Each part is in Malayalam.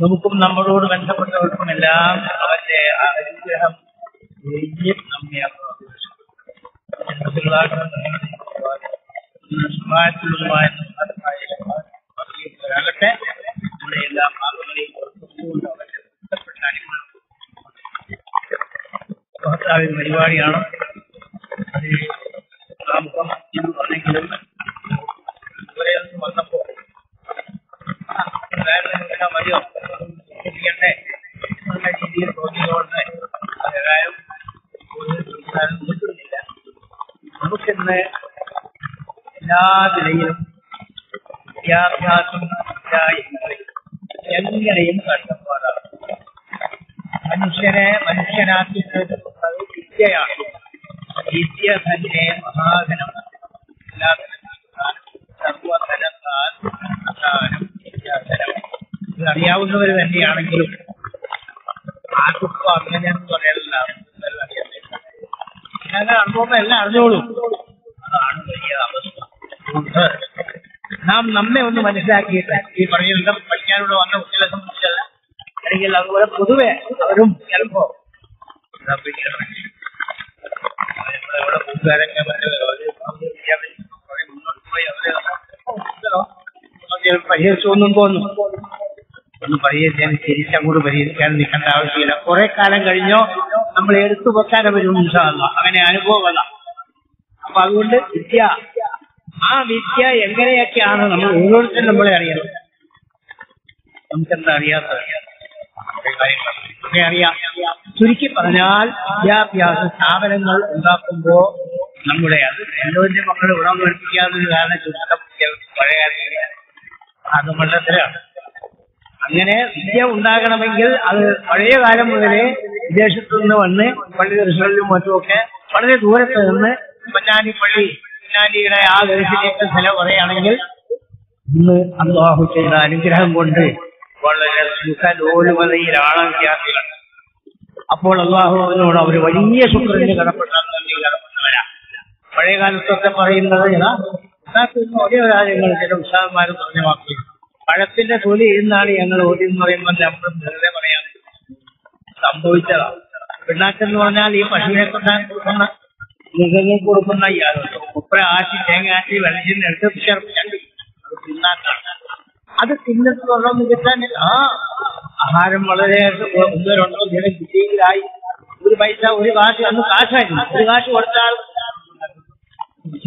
നമുക്കും നമ്മളോട് ബന്ധപ്പെട്ടവർക്കും എല്ലാം അവന്റെ അനുഗ്രഹം നമ്മെ സഹായത്തിലുള്ളതുമായ നമ്മുടെ എല്ലാ മാർഗങ്ങളെയും മഹത്താവിൻ പരിപാടിയാണ്. അത് ആമുഖം എന്ന് പറഞ്ഞെങ്കിലും വന്നപ്പോ മതിയോ? ഇരിക്കട്ടെ. എന്നുള്ള രീതിയിൽ തോന്നിയതുകൊണ്ട് ഒരു സംസാരം നിൽക്കുന്നില്ല നമുക്കിന്ന് എല്ലാ നിലയിലും വിദ്യാഭ്യാസം എങ്ങനെയും കഷ്ടപ്പാടാണ് മനുഷ്യനെ മനുഷ്യനാക്കി തീർക്കുന്നത് വിദ്യയാണ്. വിദ്യ തന്നെ ഇത് അറിയാവുന്നവർ തന്നെയാണെങ്കിലും ആർക്കും അങ്ങനെയെന്ന് പറയലല്ല അങ്ങനെ എല്ലാം അറിഞ്ഞോളൂ. അതാണ് വലിയ അവസ്ഥ. നാം നമ്മെ ഒന്ന് മനസ്സിലാക്കിയിട്ട് ഈ പറയുന്നത് പഠിക്കാനുള്ള വന്ന കുട്ടികളെ സംബന്ധിച്ചല്ല. അല്ലെങ്കിൽ അതുപോലെ പൊതുവെ അവരും ചിലപ്പോ ഇവിടെ കൂട്ടുകാരൊക്കെ പരിഹരിച്ചൊന്നും തോന്നുന്നു ഒന്ന് പരിഹരിക്കാൻ തിരിച്ചങ്ങോട്ട് പരിഹരിക്കാൻ നിൽക്കേണ്ട ആവശ്യമില്ല. കുറെ കാലം കഴിഞ്ഞോ നമ്മൾ എടുത്തു വെക്കാൻ വരും അങ്ങനെ അനുഭവമല്ല. അപ്പൊ അതുകൊണ്ട് വിദ്യ ആ വിദ്യ എങ്ങനെയൊക്കെയാണ് നമ്മൾ ഓരോരുത്തരും നമ്മളെ അറിയണം. നമുക്കെന്താ അറിയാത്തത്? ഒക്കെ അറിയാം ചുരുക്കി പറഞ്ഞാൽ വിദ്യാഭ്യാസ സ്ഥാപനങ്ങൾ ഉണ്ടാക്കുമ്പോ നമ്മുടെ അത് എല്ലാവരുടെ മക്കൾ ഉണർന്നു പഠിപ്പിക്കാതൊരു കാരണം ചുരുക്കം പഴയ അത് മണ്ഡലത്തിലാണ് അങ്ങനെ വിദ്യ ഉണ്ടാകണമെങ്കിൽ അത് പഴയ കാലം മുതലേ വിദേശത്തു നിന്ന് വന്ന് പള്ളി ദർശനങ്ങളിലും മറ്റുമൊക്കെ വളരെ ദൂരത്ത് നിന്ന് പൊന്നാനി പള്ളി പൊന്നാനിയുടെ ആ ദർശനത്തെ സ്ഥലം പറയുകയാണെങ്കിൽ ഇന്ന് അള്ളാഹു ചെയ്ത അനുഗ്രഹം കൊണ്ട് വളരെ സുഖലോലുമതയിലാണ് വിദ്യാർത്ഥികൾ അപ്പോൾ അള്ളാഹുവിനോട് അവർ വലിയ ശുക്രന് കടപ്പെട്ട നന്ദി കടപ്പെട്ടവരാ. പഴയ കാലത്തൊക്കെ പറയുന്നത് ഒരേ കാര്യങ്ങൾ ചില ഉത്സാഹന്മാർ പറഞ്ഞ വാക്കുകൾ പഴത്തിന്റെ തൊലി ഇരുന്നാണ് ഞങ്ങൾ ഓടി എന്ന് പറയുമ്പോൾ നമ്മൾ വെറുതെ പറയാം? സംഭവിച്ചതാ. പിണ്ണാക്കെന്ന് പറഞ്ഞാൽ ഈ പശുവിനെ കൊണ്ടാൻ കൊടുക്കുന്ന മൃഗങ്ങൾ കൊടുക്കുന്ന ഉപ്പ ആശി തേങ്ങ ആശി വെള്ളച്ചിന് എടുത്ത് അത് പിണ്ണാക്കാണ് അത് തിന്നിട്ട് വെള്ളം കിട്ടാൻ ആ ആഹാരം വളരെ ഒന്നോ രണ്ടോ ദിവസം കിട്ടിയെങ്കിലായി. ഒരു പൈസ ഒരു കാശ് അന്ന് കാശായിരുന്നു. ഒരു കാശ് കൊടുത്താൽ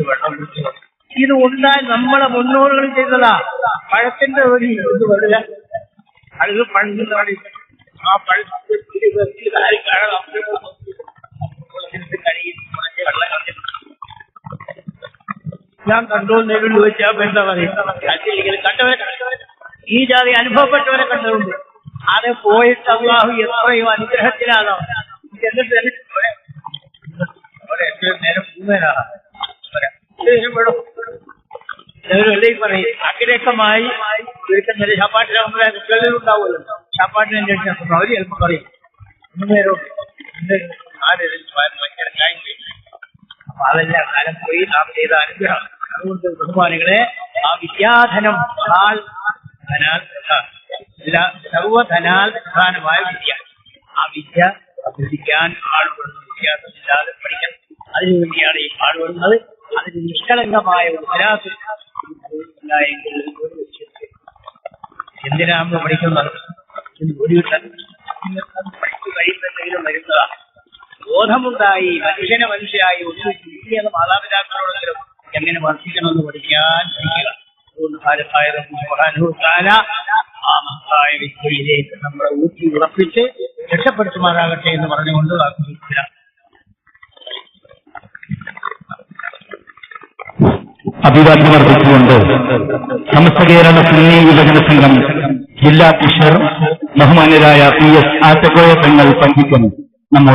വെള്ളം കുടിച്ചു ഇത് ഉണ്ടായി നമ്മളെ മുന്നോട്ടുകൾ ചെയ്തതാ. പഴത്തിന്റെ ഒരു ഇത് വരില്ല അത് പണ്ട് ആ പഴത്തിന്റെ ഞാൻ വെച്ച് കാര്യം കാണാം ഞാൻ കണ്ടുകൊണ്ടേലും ചോദിച്ചാൽ എന്താ പറയുക? കണ്ടില്ലെങ്കിൽ കണ്ടവരെ ഈ ജാതി അനുഭവപ്പെട്ടവരെ കണ്ടതുണ്ട് അത് പോയിട്ട് അള്ളാഹു എത്രയോ അനുഗ്രഹത്തിലാണ് എന്നിട്ട് നേരം പറയും അഗ്രഹമായി ചുരുക്കം ചാപ്പാട്ടിലാകുമ്പോഴേ കുട്ടികളിലുണ്ടാവുമല്ലോ ചാപ്പാട്ടിനെ അന്വേഷിച്ചു അവർ ചിലപ്പോൾ പറയും മൂന്നേരോ അപ്പൊ അതെല്ലാം കാലം പോയി നാം ചെയ്ത അനുഗ്രഹം. അതുകൊണ്ട് ബഹുമാനികളെ ആ വിദ്യാധനം സർവധനാൽ വിദ്യ. ആ വിദ്യ അഭ്യസിക്കാൻ ആളുകളുടെ വിദ്യാഭ്യാസമില്ലാതെ പഠിക്കണം അതിനുവേണ്ടിയാണ് ഈ പാടുപെടുന്നത്. അതിന് നിഷ്കളങ്കമായ എങ്കിൽ എന്തിനാ നമ്മൾ പഠിക്കുന്നത്? ഒരു പഠിച്ചു കഴിയുന്നെങ്കിലും വരുന്നതാണ്. ബോധമുണ്ടായി മനുഷ്യനെ മനുഷ്യരായി ഒന്ന് മാതാപിതാക്കളോടെങ്കിലും എങ്ങനെ വർദ്ധിക്കണമെന്ന് പഠിക്കാൻ പഠിക്കുക അതുകൊണ്ട് ആ മഹത്തായ വ്യക്തിയിലേക്ക് നമ്മളെ ഊറ്റി ഉറപ്പിച്ച് രക്ഷപ്പെടുത്തുമാറാകട്ടെ എന്ന് പറഞ്ഞുകൊണ്ട് അഭിവാദ്യം അർപ്പിച്ചുകൊണ്ട് സമസ്ത കേരള സുന്നി യുവജന സംഘം ജില്ലാ ട്രഷറർ ബഹുമാനരായ പി എസ് ആറ്റക്കോയ തങ്ങൾ പങ്കിക്കുന്നു നമ്മോട്